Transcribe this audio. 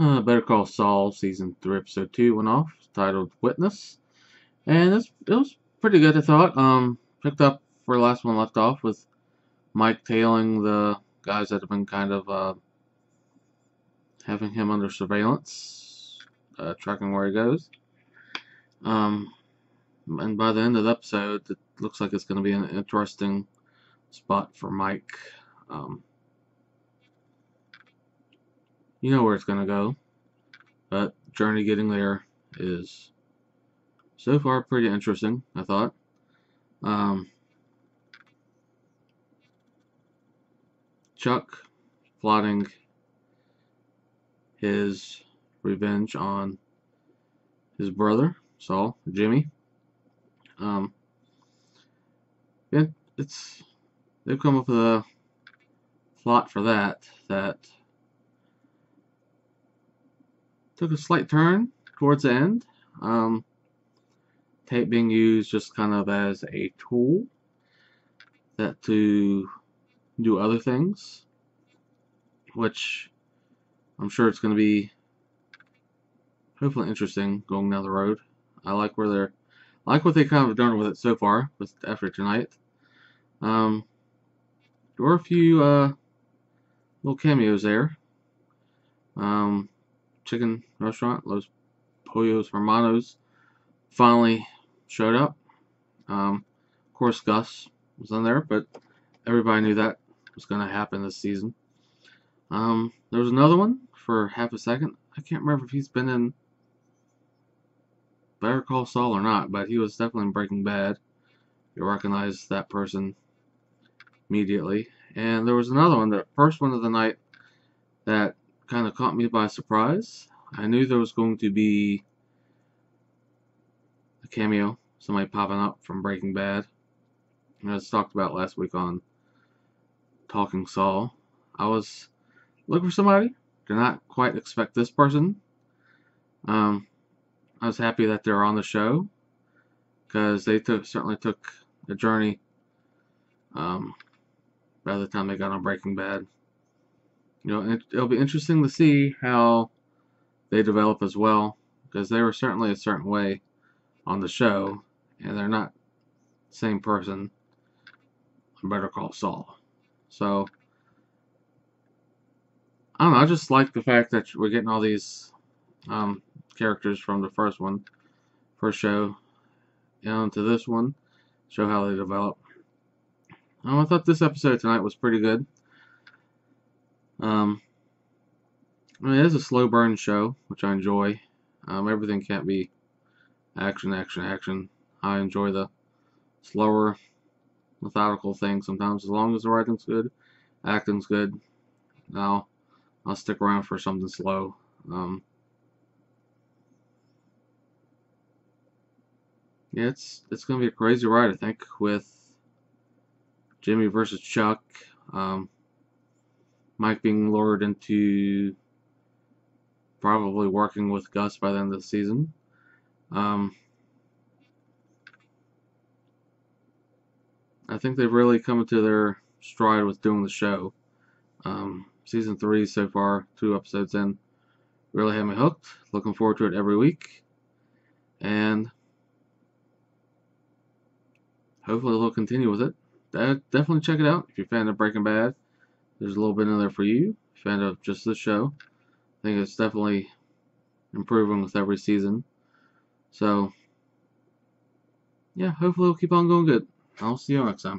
Uh, Better Call Saul season three, episode two went off, titled "Witness," and it's, it was pretty good. I thought. Um, picked up where the last one left off with Mike tailing the guys that have been kind of uh, having him under surveillance, uh, tracking where he goes. Um, and by the end of the episode, it looks like it's going to be an interesting spot for Mike. Um, you know where it's going to go, but journey getting there is so far pretty interesting, I thought. Um, Chuck plotting his revenge on his brother, Saul, Jimmy. Um, yeah, it's they've come up with a plot for that that took a slight turn towards the end. Um, tape being used just kind of as a tool that to do other things, which I'm sure it's going to be hopefully interesting going down the road. I like where they're I like what they kind of done with it so far with after tonight. Um, there were a few uh, little cameos there. Um, chicken restaurant, Los Pollos Hermanos, finally showed up. Um, of course, Gus was in there, but everybody knew that was going to happen this season. Um, there was another one for half a second. I can't remember if he's been in Better Call Saul or not, but he was definitely in Breaking Bad. You recognize that person immediately. And there was another one, the first one of the night, that kind of caught me by surprise. I knew there was going to be a cameo, somebody popping up from Breaking Bad. As talked about last week on Talking Saul, I was looking for somebody. Did not quite expect this person. Um, I was happy that they're on the show because they took certainly took a journey. Um, by the time they got on Breaking Bad, you know, it, it'll be interesting to see how they develop as well because they were certainly a certain way on the show, and they're not the same person on Better Call Saul. So I don't know. I just like the fact that we're getting all these um, characters from the first one, first show, down to this one, show how they develop. Um, I thought this episode tonight was pretty good. Um, I mean, it is a slow burn show, which I enjoy. Um, everything can't be action, action, action. I enjoy the slower, methodical thing sometimes, as long as the writing's good, acting's good. Now, I'll stick around for something slow. Um, yeah, it's it's gonna be a crazy ride, I think, with Jimmy versus Chuck. Um, Mike being lured into probably working with Gus by the end of the season. Um, I think they've really come into their stride with doing the show. Um, season three so far, two episodes in, really had me hooked. Looking forward to it every week. And hopefully they'll continue with it. definitely check it out if you're a fan of Breaking Bad. There's a little bit in there for you. Fan of just the show. I think it's definitely improving with every season. So, yeah, hopefully it'll keep on going good. I'll see you next time.